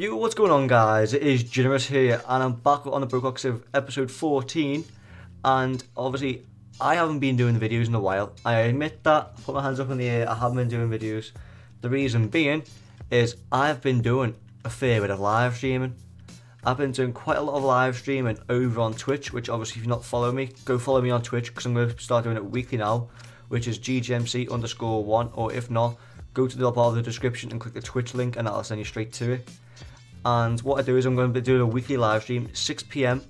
Yo, what's going on guys? It is Ginerous here and I'm back on the BrokeRock episode 14 and obviously I haven't been doing videos in a while. I admit that, put my hands up in the air, I haven't been doing videos. The reason being is I've been doing a fair bit of live streaming. I've been doing quite a lot of live streaming over on Twitch, which obviously if you're not following me, go follow me on Twitch because I'm going to start doing it weekly now, which is ggmc underscore one, or if not, go to the top of the description and click the Twitch link and that'll send you straight to it. And what I do is I'm going to be doing a weekly live stream, 6pm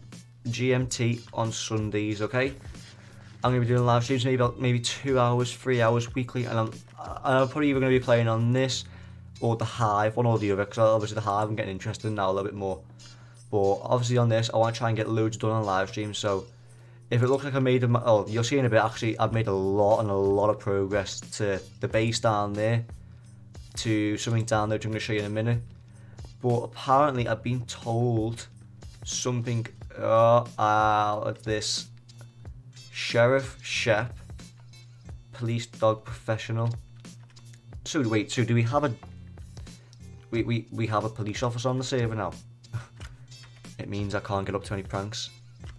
GMT on Sundays, okay? I'm going to be doing live streams maybe maybe two hours, three hours weekly, and I'm, I'm probably even going to be playing on this or the Hive, one or the other, because obviously the Hive I'm getting interested in now a little bit more. But obviously on this, I want to try and get loads done on live stream, so if it looks like I made, a, oh, you'll see in a bit, actually, I've made a lot and a lot of progress to the base down there, to something down there, which I'm going to show you in a minute. But apparently I've been told something uh, of this Sheriff Shep Police Dog Professional. So wait, so do we have a we, we, we have a police officer on the server now? it means I can't get up to any pranks.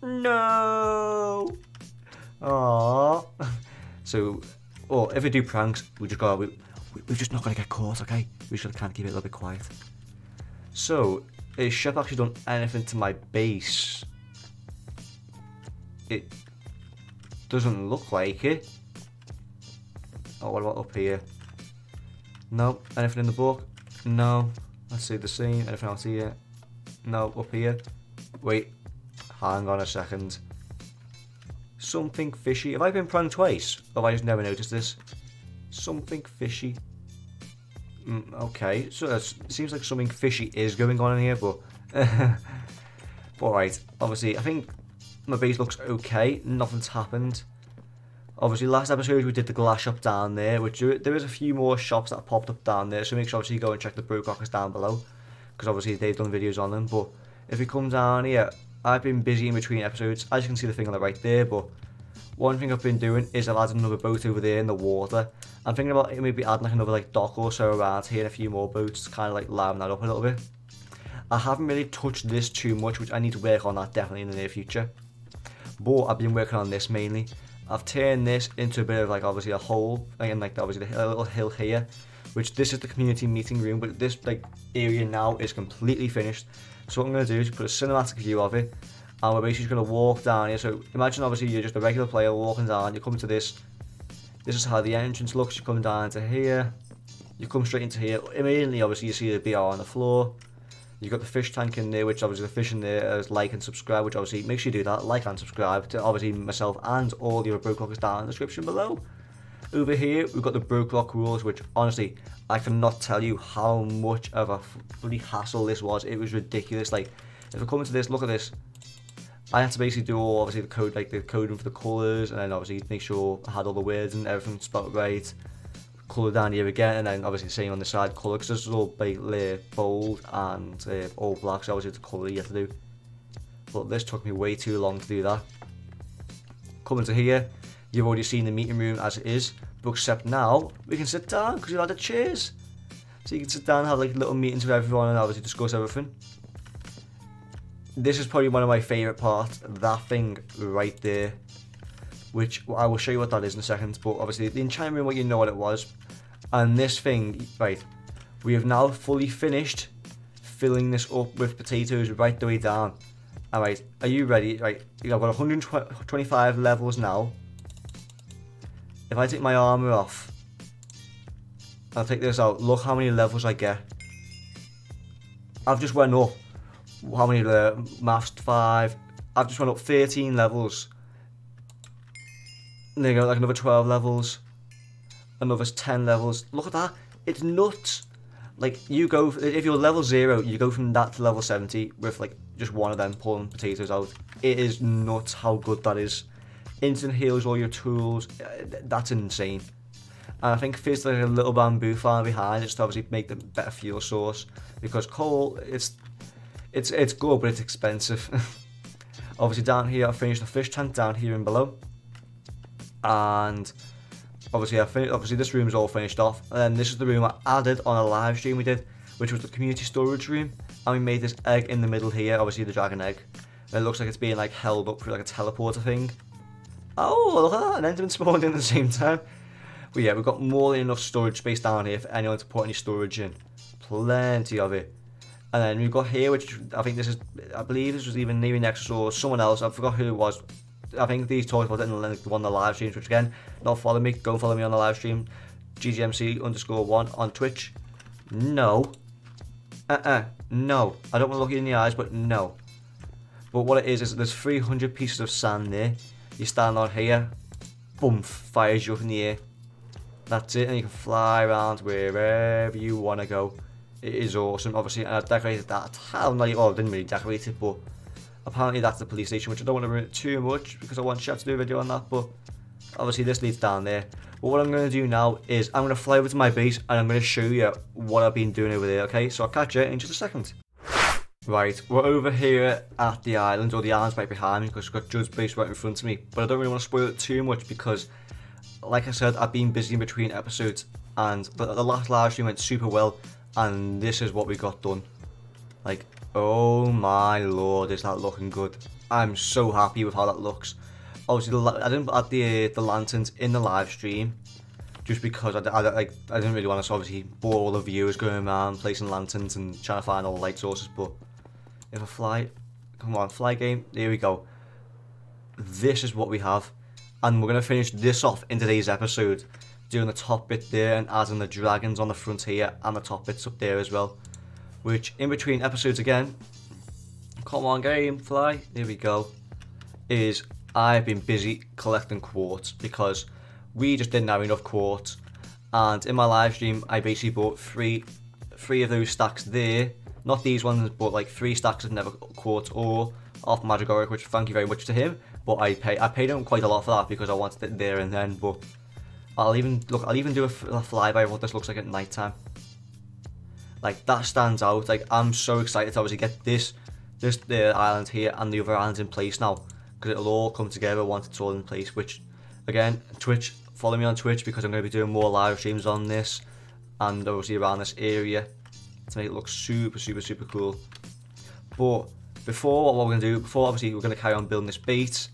No. Aww. So, or if we do pranks, we just go. We, we're just not gonna get caught, okay? We should kind of keep it a little bit quiet. So, is Shep actually done anything to my base? It doesn't look like it. Oh, what about up here? No. Anything in the book? No. Let's see the scene. Anything else here? No. Up here? Wait. Hang on a second. Something fishy. Have I been pranked twice? Or have I just never noticed this? Something fishy. Mm, okay, so it seems like something fishy is going on in here, but... Alright, obviously, I think my base looks okay. Nothing's happened. Obviously, last episode we did the glass shop down there, which there is a few more shops that popped up down there, so make sure obviously you go and check the BrokeRockers down below, because obviously they've done videos on them, but if we come down here, I've been busy in between episodes, as you can see the thing on the right there, but one thing I've been doing is I've added another boat over there in the water. I'm thinking about maybe adding like another like dock or so around here and a few more boats to kind of like liven that up a little bit. I haven't really touched this too much, which I need to work on that definitely in the near future. But I've been working on this mainly. I've turned this into a bit of like obviously a hole, and like obviously a little hill here, which this is the community meeting room, but this like area now is completely finished. So what I'm going to do is put a cinematic view of it, and we're basically just going to walk down here. So imagine obviously you're just a regular player walking down, you come to this, this is how the entrance looks, you come down to here, you come straight into here, immediately obviously you see the BR on the floor, you've got the fish tank in there, which obviously the fish in there is like and subscribe, which obviously make sure you do that, like and subscribe to obviously myself and all the other Broke down in the description below. Over here, we've got the BrokeRock rules, which honestly, I cannot tell you how much of a bloody hassle this was. It was ridiculous. Like, if I come into this, look at this. I had to basically do all obviously the code like the coding for the colours and then obviously make sure I had all the words and everything spelled right. Colour down here again and then obviously same on the side colour because this is all basically bold and uh, all black so obviously the colour you have to do. But this took me way too long to do that. Coming to here, you've already seen the meeting room as it is, but except now we can sit down because we've had the chairs. So you can sit down and have like little meetings with everyone and obviously discuss everything this is probably one of my favourite parts, that thing right there, which I will show you what that is in a second, but obviously the enchantment room, what you know what it was, and this thing, right, we have now fully finished filling this up with potatoes right the way down. Alright, are you ready? Right, I've got 125 levels now. If I take my armour off, I'll take this out, look how many levels I get. I've just went up how many the maths five. I've just went up 13 levels. And then go like another 12 levels. Another 10 levels. Look at that. It's nuts. Like you go if you're level 0 you go from that to level 70 with like just one of them pulling potatoes out. It is nuts how good that is instant heals all your tools uh, that's insane and I think there's like a little bamboo farm behind just to obviously make the better fuel source because coal it's it's it's good, but it's expensive. Obviously down here, I finished the fish tank down here and below. And obviously I finished. obviously this room is all finished off, and then this is the room I added on a live stream we did, which was the community storage room, and we made this egg in the middle here, obviously the dragon egg. And it looks like it's being like held up through like a teleporter thing. Oh, look at that, an enderman spawned in at the same time. But yeah, we've got more than enough storage space down here for anyone to put any storage in. Plenty of it. And then we've got here, which I think this is, I believe this was even Navy Nexus or someone else. I forgot who it was. I think these talked about it in the, one of the live streams, which again, not follow me, go follow me on the live stream. GGMC underscore one on Twitch. No. Uh-uh. No. I don't want to look you in the eyes, but no. But what it is, is there's 300 pieces of sand there. You stand on here, boom, fires you up in the air. That's it, and you can fly around wherever you want to go. It is awesome. Obviously, and I decorated that town. Like, oh, I didn't really decorate it, but apparently that's the police station, which I don't want to ruin too much because I want Shep to do a video on that. But obviously, this leads down there. But what I'm going to do now is I'm going to fly over to my base and I'm going to show you what I've been doing over there. Okay, so I'll catch you in just a second. Right, we're over here at the island, or the island's right behind me because we've got Judd's base right in front of me. But I don't really want to spoil it too much because, like I said, I've been busy in between episodes and the, the last live stream went super well and this is what we got done. Like, oh my lord, is that looking good. I'm so happy with how that looks. Obviously, I didn't add the, the lanterns in the live stream just because I, I, like, I didn't really want to obviously bore all the viewers going around placing lanterns and trying to find all the light sources, but if I fly, come on, fly game, there we go. This is what we have. And we're going to finish this off in today's episode. Doing the top bit there and adding the dragons on the front here and the top bits up there as well. Which in between episodes again, come on game, fly, there we go. Is I've been busy collecting quartz because we just didn't have enough quartz. And in my live stream, I basically bought three, three of those stacks there not these ones, but like three stacks of Nether Quartz ore off Madragoric, which thank you very much to him. But I pay I paid him quite a lot for that because I wanted it there and then. But I'll even look. I'll even do a, a flyby of what this looks like at night time. Like that stands out. Like I'm so excited to obviously get this, this the island here and the other islands in place now because it'll all come together once it's all in place. Which, again, Twitch. Follow me on Twitch because I'm going to be doing more live streams on this and obviously around this area to make it look super, super, super cool. But before what we're to do, before obviously we're to carry on building this bait,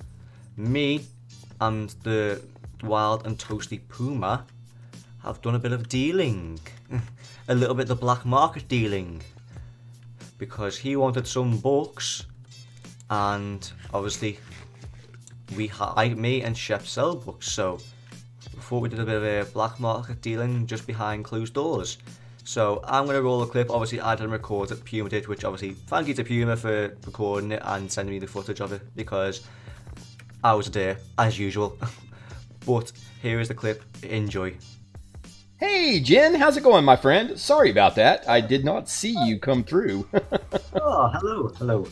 me and the Wild and Toasty Puma have done a bit of dealing. a little bit of the black market dealing. Because he wanted some books and obviously we I, me and Shep sell books so before we did a bit of a black market dealing just behind closed doors so I'm going to roll a clip. Obviously, I didn't record it. Puma did, which obviously thank you to Puma for recording it and sending me the footage of it because I was there as usual. but here is the clip. Enjoy. Hey, Jen, how's it going, my friend? Sorry about that. I did not see you come through. oh, hello, hello.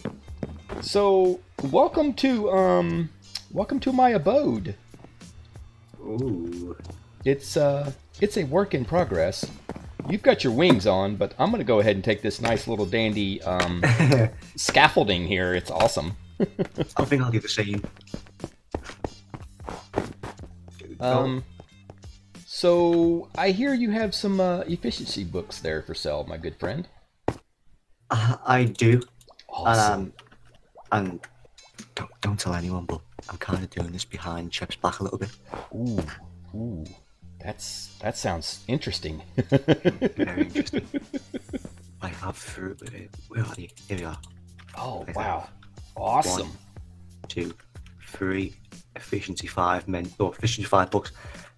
So, welcome to um, welcome to my abode. Ooh. It's uh, it's a work in progress you've got your wings on, but I'm going to go ahead and take this nice little dandy um, scaffolding here. It's awesome. I think I'll do the same. Um, so I hear you have some uh, efficiency books there for sale, my good friend. Uh, I do. Awesome. And, um, and don't don't tell anyone, but I'm kind of doing this behind Shep's back a little bit. Ooh, ooh. That's that sounds interesting. Very interesting. I have through where are you? Here we are. Oh wow. Awesome. One, two, three, efficiency five men or efficiency five books.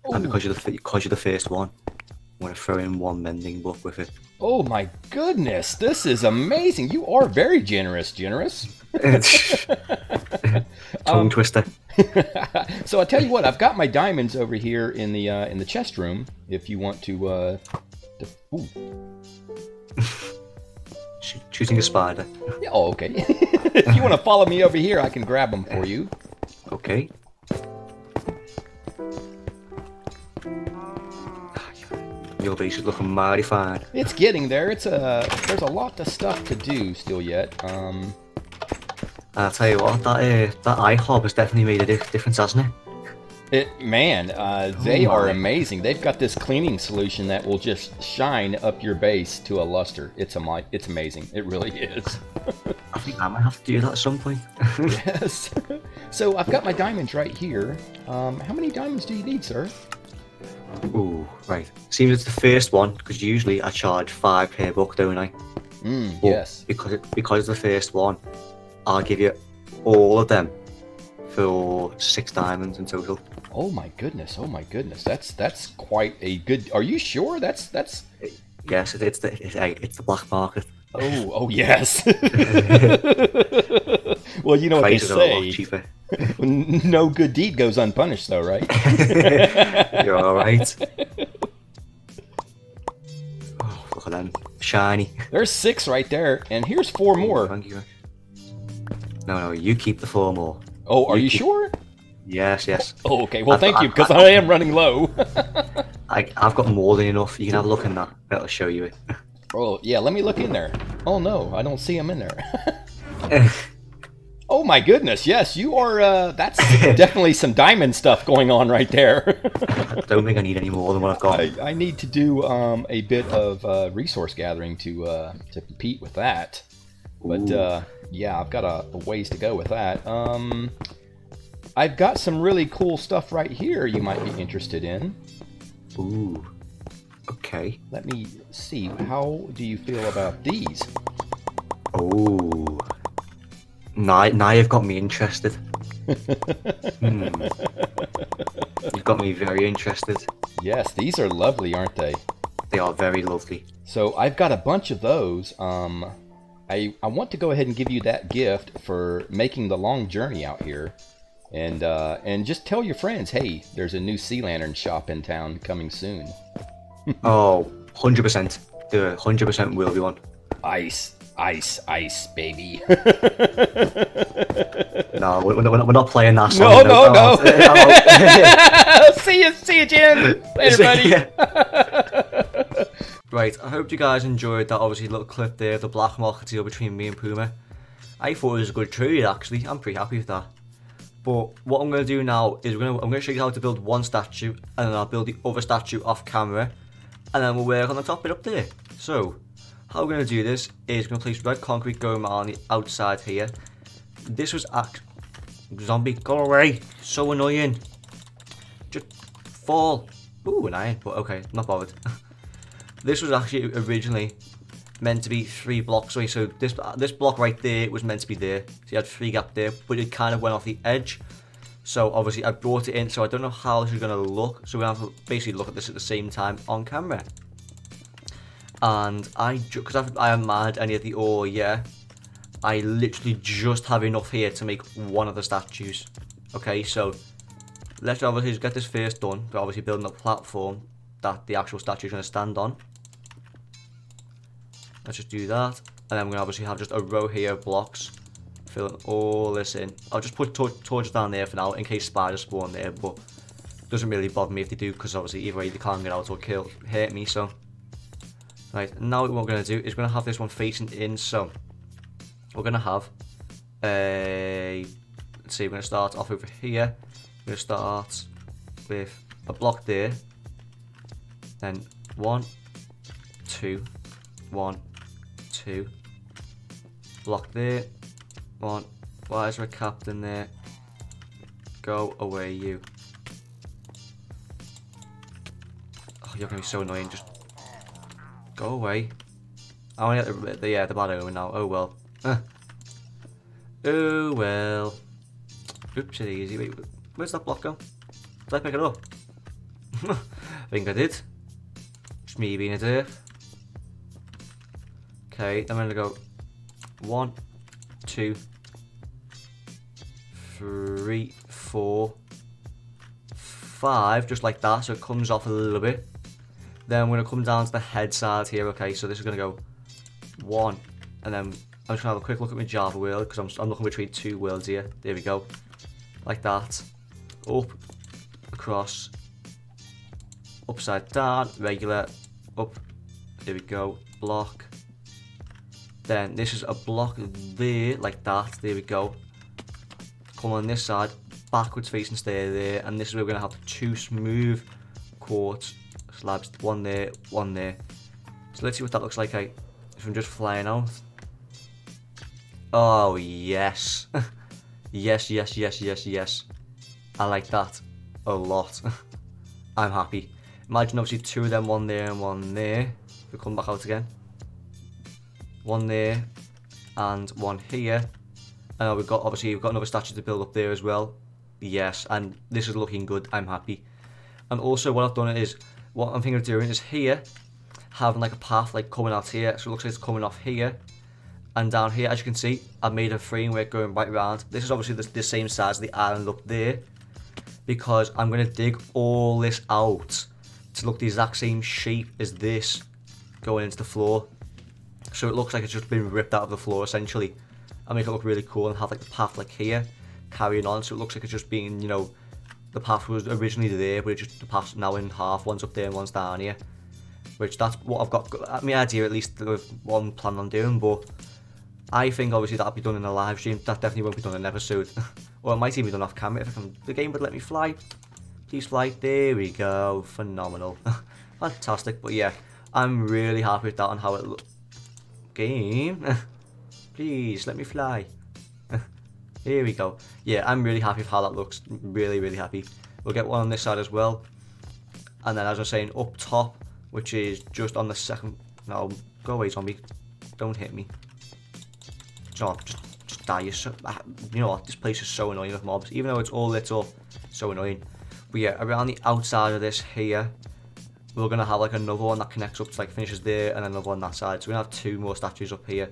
Ooh. And because you're the because you're the first one, I'm gonna throw in one mending book with it. Oh my goodness, this is amazing. You are very generous, generous. Tongue um, twister. so I tell you what, I've got my diamonds over here in the uh, in the chest room. If you want to, uh, to shooting a spider. Yeah, oh, okay. if you want to follow me over here, I can grab them for you. Okay. Your base is looking mighty fine. It's getting there. It's a there's a lot of stuff to do still yet. Um. I'll tell you what, that uh, that IHOB has definitely made a difference, hasn't it? It, man, uh, they Oh are amazing. They've got this cleaning solution that will just shine up your base to a luster. It's a it's amazing. It really is. I think I might have to do that at some point. yes. so I've got my diamonds right here. Um, how many diamonds do you need, sir? Ooh, right. Seems it's the first one because usually I charge five per book, don't I? Mm, yes. Because it, because it's the first one, I'll give you all of them for six diamonds in total. Oh my goodness. Oh my goodness. That's that's quite a good. Are you sure? That's that's. Yes, it, it's the it's, it's the black market. Oh oh yes. well, you know what they Prices a lot say. cheaper. No good deed goes unpunished, though, right? You're all right. Oh, look at them, shiny. There's six right there, and here's four more. You. No, no, you keep the four more. Oh, are you sure? Yes, yes. Oh, okay. Well, I- thank you, because I am running low. I, I've got more than enough. You can have a look in that. That'll show you it. oh, yeah. Let me look in there. Oh no, I don't see them in there. oh my goodness. Yes, you are. Uh, that's definitely some diamond stuff going on right there. I don't think I need any more than what I've got. I, I need to do um, a bit of uh, resource gathering to uh, to compete with that. But uh, yeah, I've got a, a ways to go with that. Um, I've got some really cool stuff right here you might be interested in. Ooh. Okay. Let me see. How do you feel about these? Oh. Now, now you've got me interested. Hmm. You've got me very interested. Yes, these are lovely, aren't they? They are very lovely. So I've got a bunch of those. Um, I I want to go ahead and give you that gift for making the long journey out here, and uh, and just tell your friends, hey, there's a new sea lantern shop in town coming soon. Oh, 100%. There 100% will be one. Ice, ice, ice, baby. No, we're, not, we're not playing that No, song. no, no. no. see you, see you, Jen. Later, buddy. Right, I hope you guys enjoyed that obviously little clip there, the black market deal between me and Puma. I thought it was a good trade actually. I'm pretty happy with that. But what I'm gonna do now is gonna I'm gonna show you how to build one statue and then I'll build the other statue off camera and then we'll work on the top bit up there. So how we're gonna do this is we're gonna place red concrete going on the outside here. This was act zombie go away. So annoying. Just fall. Ooh, an iron, but okay, not bothered. this was actually originally meant to be three blocks away. So this this block right there was meant to be there. So you had three gap there, but it kind of went off the edge. So obviously I brought it in. So I don't know how this is gonna look. So we're gonna have to basically look at this at the same time on camera. And I, because I am mad any of the ore, yeah. I literally just have enough here to make one of the statues. Okay, so let's obviously get this first done. We're obviously building a platform that the actual statue is going to stand on. Let's just do that. And then we're going to obviously have just a row here of blocks. Filling all this in. I'll just put tor torches down there for now in case spiders spawn there. But doesn't really bother me if they do because obviously either way they can't get out or kill, hurt me. So, right, now what we're going to do is we're going to have this one facing in. So, we're going to have a... Let's see, we're going to start off over here. We're going to start with a block there. Then one, two, one, two. Block there. One. Why is there a captain there? Go away, you. Oh, you're gonna be so annoying. Just go away. I to the, the, yeah, the bad omen now. Oh well. Oh well. Oops, it easy. Wait, where's that block go? Did I pick it up? I think I did. Just me being a. Okay, I'm gonna go one, two, three, four, five, just like that, so it comes off a little bit. Then I'm gonna come down to the head side here. Okay, so this is gonna go one, and then I'm just gonna have a quick look at my Java world because I'm, I'm looking between two worlds here. There we go, like that. Up, across, upside down, regular, up. There we go. Block. Then this is a block there, like that. There we go. Come on this side. backwards facing stair there, and this is where we're going to have two smooth quartz slabs, one there, one there. So let's see what that looks like if i'm just flying out. Oh, yes. yes, yes, yes, yes, yes. I like that a lot. I'm happy. Imagine obviously two of them, one there and one there. If We come back out again. One there and one here. And we've got obviously we've got another statue to build up there as well. Yes, and this is looking good. I'm happy. And also what I've done is what I'm thinking of doing is here having like a path like coming out here. So it looks like it's coming off here. And down here, as you can see, I've made a framework going right around. This is obviously the, the same size as the island up there. Because I'm going to dig all this out to look the exact same shape as this going into the floor. So it looks like it's just been ripped out of the floor essentially. And make it look really cool and have like the path like here carrying on. So it looks like it's just being, you know, the path was originally there, but it's just the path now in half. One's up there and one's down here. Which that's what I've got, uh, my idea at least, one plan on doing. But I think obviously that'll be done in a live stream. That definitely won't be done in an episode. or it might even be done off camera if can, the game would let me fly. Please fly. There we go. Phenomenal. Fantastic. But yeah, I'm really happy with that and how it looks. Game. Please let me fly. Here we go. Yeah, I'm really happy with how that looks. Really, really happy. We'll get one on this side as well. And then as I was saying, up top, which is just on the second... No, go away, zombie. Don't hit me. Oh, just, just die. You're so, ah, you know what? This place is so annoying with mobs. Even though it's all lit up, so annoying. But yeah, around the outside of this here, we're going to have like another one that connects up to like finishes there and another one that side. So we're going to have two more statues up here.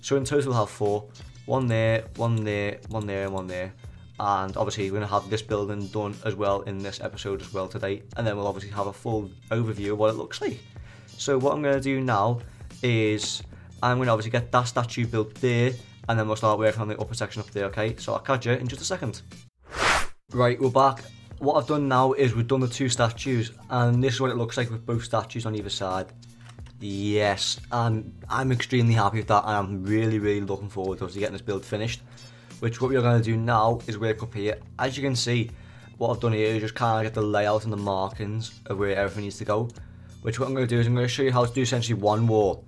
So in total we'll have four. One there, one there, one there, and one there. And obviously we're going to have this building done as well in this episode as well today. And then we'll obviously have a full overview of what it looks like. So what I'm going to do now is I'm going to obviously get that statue built there. And then we'll start working on the upper section up there, okay? So I'll catch you in just a second. Right, we're back what I've done now is we've done the two statues and this is what it looks like with both statues on either side. Yes, and I'm extremely happy with that and I'm really really looking forward to getting this build finished. Which what we're going to do now is work up here. As you can see, what I've done here is just kind of get the layout and the markings of where everything needs to go. Which what I'm going to do is I'm going to show you how to do essentially one wall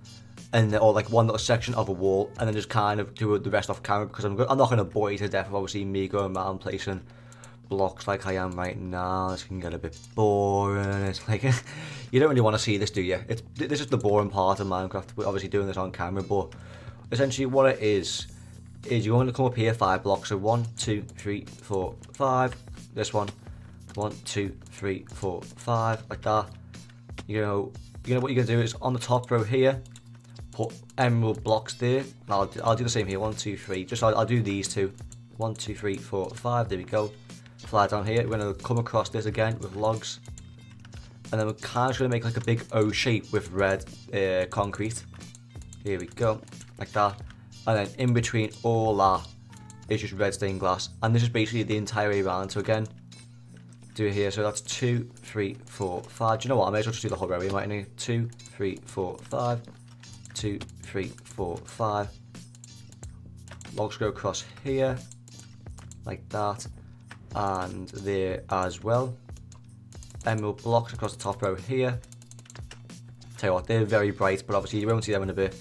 and or like one little section of a wall and then just kind of do the rest off camera because I'm, I'm not going to bore you to death of obviously me going around placing blocks like I am right now, this can get a bit boring. It's like, you don't really want to see this, do you? It's This is the boring part of Minecraft. We're obviously doing this on camera, but essentially what it is, is you want to come up here five blocks. So one, two, three, four, five. This one, one, two, three, four, five, like that. You know, you know what you're gonna do is on the top row here, put emerald blocks there. I'll, I'll do the same here. One, two, three. Just I'll, I'll do these two. One, two, three, four, five. There we go fly down here. We're going to come across this again with logs. And then we're kind of going to make like a big O shape with red uh, concrete. Here we go, like that. And then in between all that is just red stained glass. And this is basically the entire way around. So again, do it here. So that's two, three, four, five. Do you know what? I may as well just do the whole row. We might need two, three, four, five. Two, three, four, five. Logs go across here, like that and there as well. Emerald blocks across the top row here. Tell you what, they're very bright, but obviously you won't see them in a bit.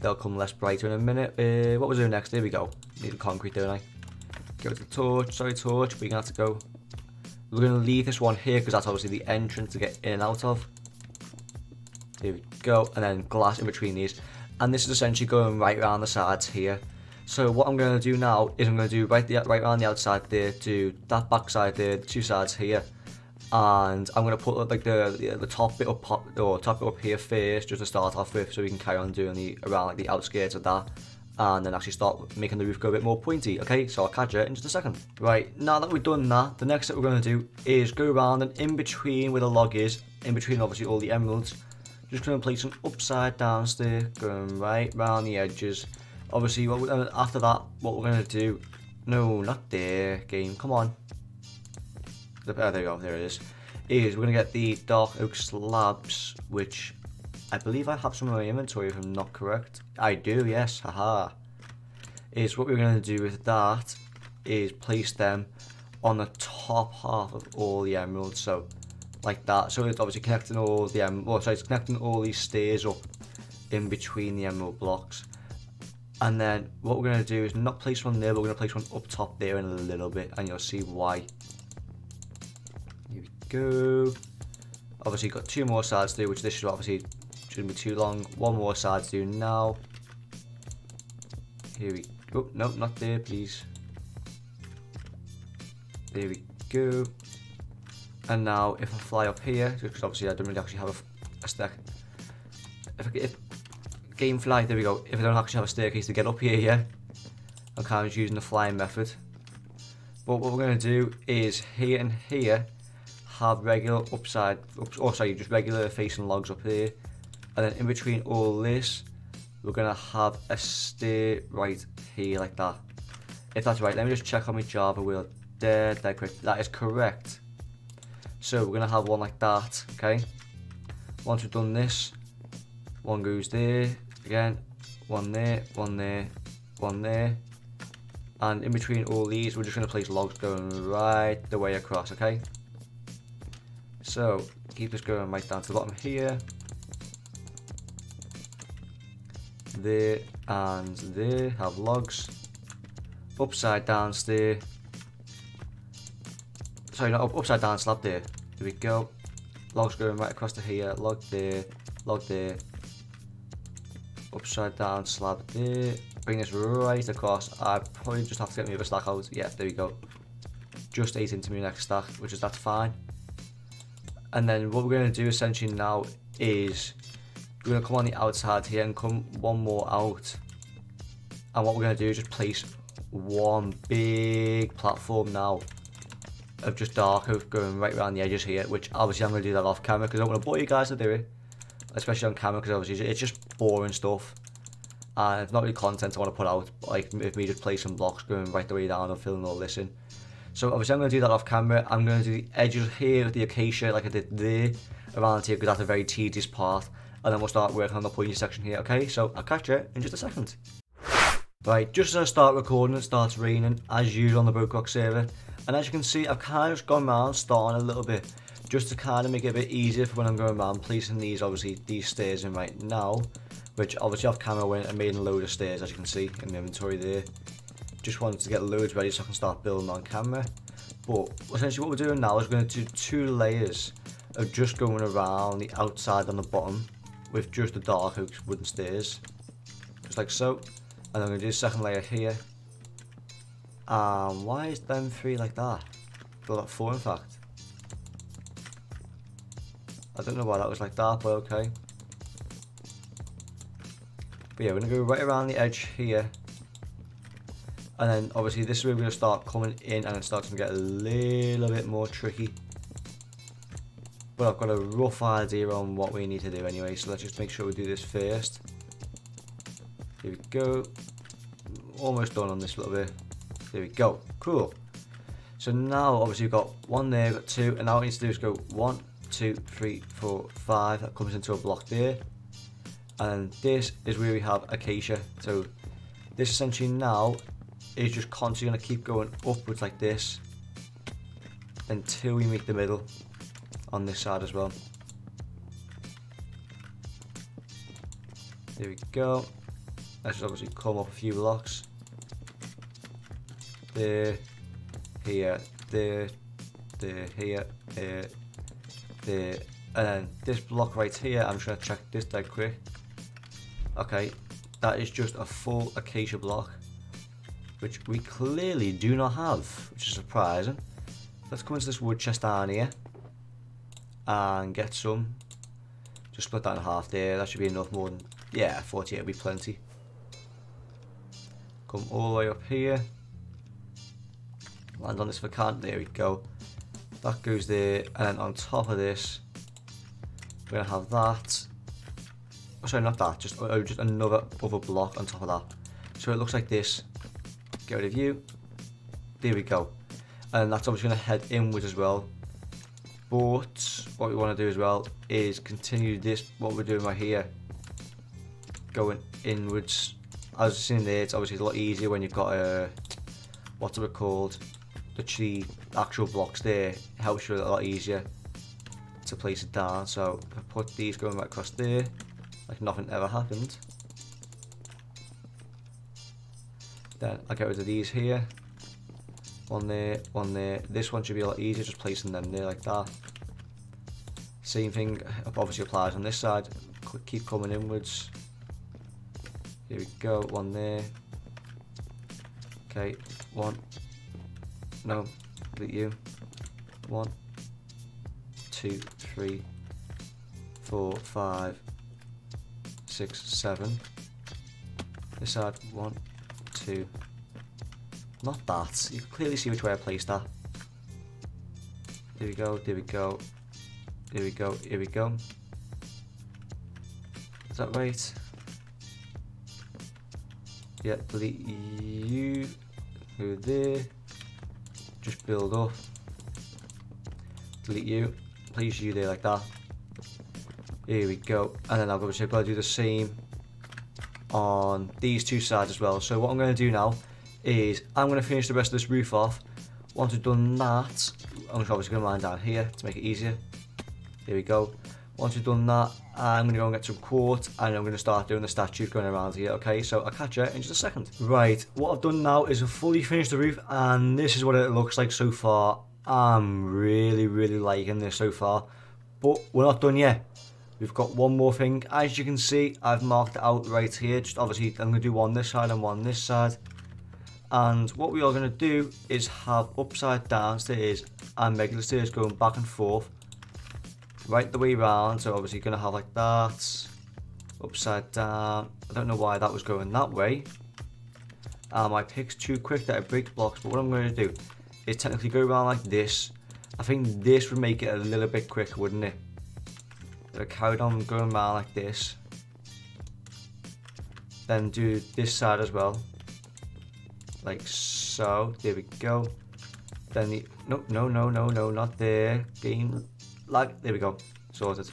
They'll come less brighter in a minute. Uh, what was there next? There we go. Need the concrete, don't I? Go to the torch. Sorry, torch. We're going to have to go. We're going to leave this one here because that's obviously the entrance to get in and out of. Here we go. And then glass in between these. And this is essentially going right around the sides here. So what I'm going to do now is I'm going to do right the right around the outside there to that back side there, the two sides here, and I'm going to put like the the, top bit up or top bit up here first just to start off with, so we can carry on doing the around like the outskirts of that. And then actually start making the roof go a bit more pointy. Okay, so I'll catch you in just a second. Right, now that we've done that, the next thing we're going to do is go around and in between where the log is, in between obviously all the emeralds, just going to place some upside down there, going right round the edges Obviously, what after that, what we're going to do... No, not there, game. Come on. Oh, there we go. There it is. Is we're going to get the dark oak slabs, which I believe I have some in my inventory if I'm not correct. I do, yes. Haha. Is what we're going to do with that is place them on the top half of all the emeralds. So like that. So it's obviously connecting all the em well, sorry, it's connecting all these stairs up in between the emerald blocks. And then what we're going to do is not place one there, but we're going to place one up top there in a little bit, and you'll see why. Here we go. Obviously, got two more sides to do, which this should obviously shouldn't be too long. One more side to do now. Here we go. No, not there, please. There we go. And now, if I fly up here, because obviously I don't really actually have a, a stack. If, I, if game fly, there we go. If I don't actually have a staircase to get up here yet, I'm kind of using the flying method. But what we're going to do is here and here have regular upside, up, oh sorry, just regular facing logs up here. And then in between all this, we're going to have a stair right here like that. If that's right, let me just check on my Java wheel. There, there, correct. That is correct. So we're going to have one like that, okay? Once we've done this, one goes there, again, one there, one there, one there. And in between all these, we're just going to place logs going right the way across, okay? So, keep this going right down to the bottom here. There and there, have logs. Upside down stair. Sorry, not up, upside down slab there. There we go. Logs going right across to here, log there, log there, upside down slab there. Bring this right across. I probably just have to get my other stack out. Yeah, there we go. Just ate into my next stack, which is that's fine. And then what we're going to do essentially now is we're going to come on the outside here and come one more out. And what we're going to do is just place one big platform now of just dark oak going right around the edges here, which obviously I'm going to do that off camera because I don't want to bore you guys to do it especially on camera because obviously it's just boring stuff. And it's not really content I want to put out like if me just play some blocks going right the way down and filling all this in so obviously I'm going to do that off camera. I'm going to do the edges here the acacia like I did there around here because that's a very tedious part and then we'll start working on the pointy section here okay? So I'll catch you in just a second. Right, just as I start recording, it starts raining, as usual on the BrokeRock server. And as you can see, I've kind of just gone around starting a little bit just to kind of make it a bit easier for when I'm going around placing these obviously these stairs in right now which obviously off camera went and made a load of stairs as you can see in the inventory there. Just wanted to get loads ready so I can start building on camera. But essentially what we're doing now is we're going to do two layers of just going around the outside on the bottom with just the dark oak wooden stairs. Just like so. And I'm going to do a second layer here. Um, why is them three like that? Well, like four in fact. I don't know why that was like that, but okay. But yeah, we're going to go right around the edge here. And then obviously this is where we're going to start coming in and it starts to get a little bit more tricky. But I've got a rough idea on what we need to do anyway, so let's just make sure we do this first. Here we go. Almost done on this little bit. There we go. Cool. So now obviously we've got one there, got two, and now what we need to do is go one, two, three, four, five. That comes into a block there. And this is where we have acacia. So this essentially now is just constantly going to keep going upwards like this until we meet the middle on this side as well. There we go. Let's just obviously come up a few blocks. There, here, there, there, here, here, the and then this block right here I'm just going to check this dead quick. Okay that is just a full acacia block which we clearly do not have which is surprising. Let's come into this wood chest down here and get some. Just split that in half there that should be enough more than yeah 48 will be plenty. Come all the way up here. Land on this vacant there we go that goes there and then on top of this we're gonna have that. Oh, sorry not that just oh, just another other block on top of that. So it looks like this. Get rid of you. There we go. And that's obviously to head inwards as well. But what we want to do as well is continue this what we're doing right here. Going inwards. As you've seen there it's obviously a lot easier when you've got a what's it called the tree actual blocks there helps you a lot easier to place it down. So I put these going right across there, like nothing ever happened. Then I get rid of these here. One there, one there. This one should be a lot easier, just placing them there like that. Same thing obviously applies on this side. Keep coming inwards. Here we go, one there. Okay, one. No, delete you. One, two, three, four, five, six, seven. This side, one, two. Not that. You can clearly see which way I placed that. There we go, there we go. Here we go, here we go. Is that right? Yeah, delete you. Go there. Just build up. Delete you. Place you there like that. Here we go. And then I've obviously got to do the same on these two sides as well. So what I'm going to do now is I'm going to finish the rest of this roof off. Once we've done that, I'm obviously going to line down here to make it easier. Here we go. Once we've done that, I'm going to go and get some quartz and I'm going to start doing the statues going around here, okay? So I'll catch you in just a second. Right, what I've done now is I've fully finished the roof and this is what it looks like so far. I'm really, really liking this so far. But we're not done yet. We've got one more thing. As you can see, I've marked it out right here. Just obviously, I'm going to do one this side and one this side. And what we are going to do is have upside down stairs and regular stairs going back and forth right the way round. So obviously going to have like that, upside down. I don't know why that was going that way. Um, I picked too quick that it breaks blocks, but what I'm going to do is technically go around like this. I think this would make it a little bit quicker, wouldn't it? If I carried on going around like this. Then do this side as well. Like so. There we go. Then the... No, no, no, no, no, not there. Game like, there we go, sorted.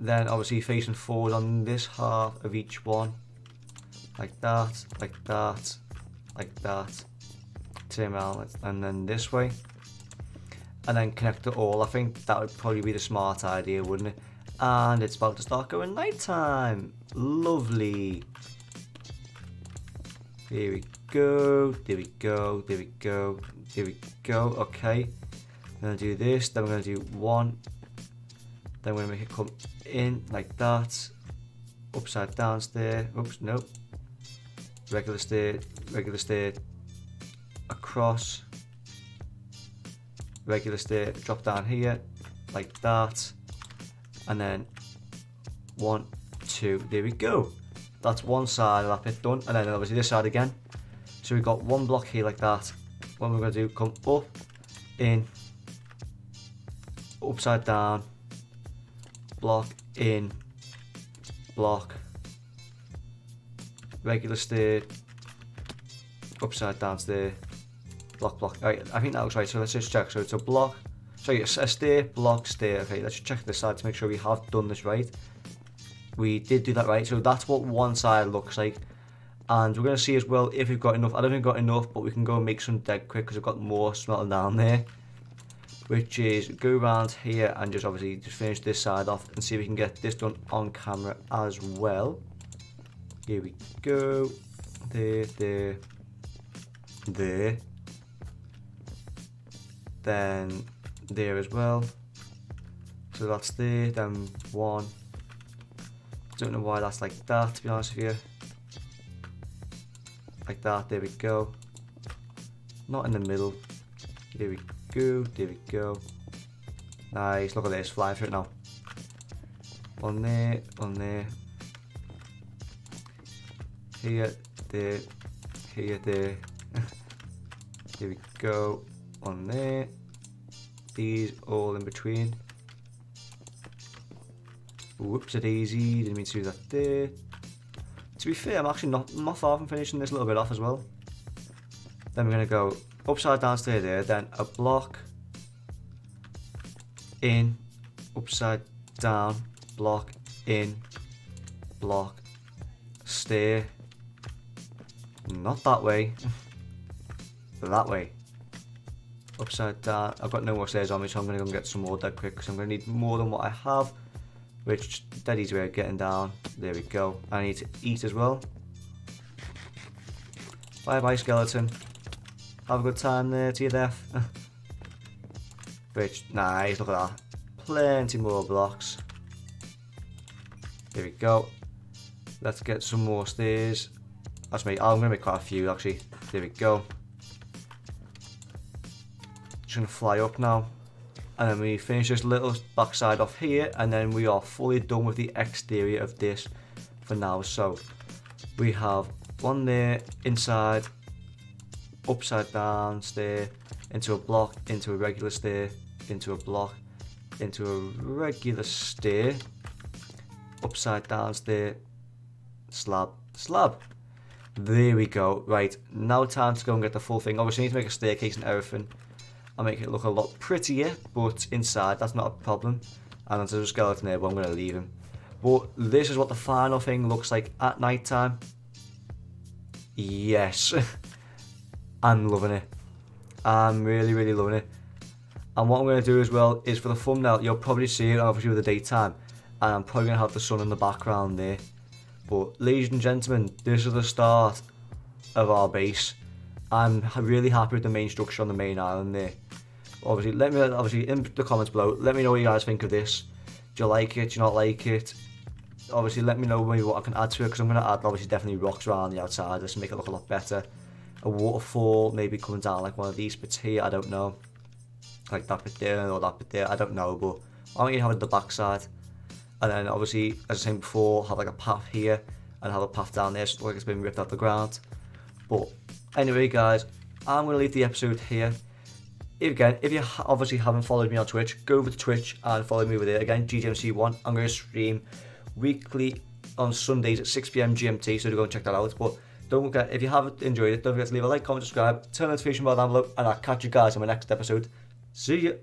Then obviously facing forward on this half of each one. Like that, like that, like that. Turn around, and then this way. And then connect it all. I think that would probably be the smart idea, wouldn't it? And it's about to start going nighttime. Lovely. Here we go, there we go, there we go, there we go, okay. Going to do this, then we're going to do one, then we're going to make it come in like that, upside down stair, oops, nope, regular stair, regular stair, across, regular stair, drop down here, like that, and then one, two, there we go. That's one side of that bit done, and then obviously this side again. So we've got one block here like that. What we're going to do, come up, in, upside down, block, in, block, regular stair, upside down stair, block, block. Right, I think that looks right, so let's just check. So it's a block, sorry, a stair, block, stair. Okay, let's just check this side to make sure we have done this right. We did do that right, so that's what one side looks like. And we're going to see as well if we've got enough. I don't think we've got enough, but we can go and make some dead quick because we've got more smelting down there which is go around here and just obviously just finish this side off and see if we can get this done on camera as well. Here we go. There, there, there. Then there as well. So that's there, then one. Don't know why that's like that to be honest with you. Like that, there we go. Not in the middle. Here we go, there we go. Nice, look at this, flying through it now. On there, on there. Here, there, here, there. here we go, on there. These all in between. Whoops a daisy, didn't mean to do that there. To be fair, I'm actually not, not far from finishing this little bit off as well. Then we're going to go upside down stair there, then a block, in, upside down, block, in, block, stair, not that way, that way, upside down. I've got no more stairs on me, so I'm going to go and get some more dead quick because I'm going to need more than what I have. Which, dead easy way of getting down. There we go. I need to eat as well. Bye bye, skeleton. Have a good time there to your death. Which, nice, look at that. Plenty more blocks. Here we go. Let's get some more stairs. That's me. I'm going to make quite a few actually. There we go. Just going to fly up now. And then we finish this little backside off here. And then we are fully done with the exterior of this for now. So we have one there inside, upside down stair, into a block, into a regular stair, into a block, into a regular stair, upside down stair, slab, slab. There we go. Right, now time to go and get the full thing. Obviously, I need to make a staircase and everything. I'll make it look a lot prettier, but inside, that's not a problem. And there's a skeleton there, but I'm going to leave him. But this is what the final thing looks like at night time. Yes. I'm loving it. I'm really, really loving it. And what I'm going to do as well is for the thumbnail, you'll probably see it obviously with the daytime. And I'm probably going to have the sun in the background there. But ladies and gentlemen, this is the start of our base. I'm really happy with the main structure on the main island there. Obviously, let me obviously in the comments below. Let me know what you guys think of this. Do you like it? Do you not like it? Obviously, let me know maybe what I can add to it because I'm going to add obviously definitely rocks around the outside just to make it look a lot better. A waterfall maybe coming down like one of these bits here. I don't know, like that bit there or that bit there. I don't know, but I want you to have it the backside. And then obviously, as I was saying before, have like a path here and have a path down there so like it's been ripped out the ground. But anyway, guys, I'm going to leave the episode here. If, again, if you obviously haven't followed me on Twitch, go over to Twitch and follow me with it. Again, GGMC1. I'm going to stream weekly on Sundays at 6pm GMT, so go and check that out. But don't forget, if you have enjoyed it, don't forget to leave a like, comment, subscribe, turn the notification bell down below, and I'll catch you guys in my next episode. See you.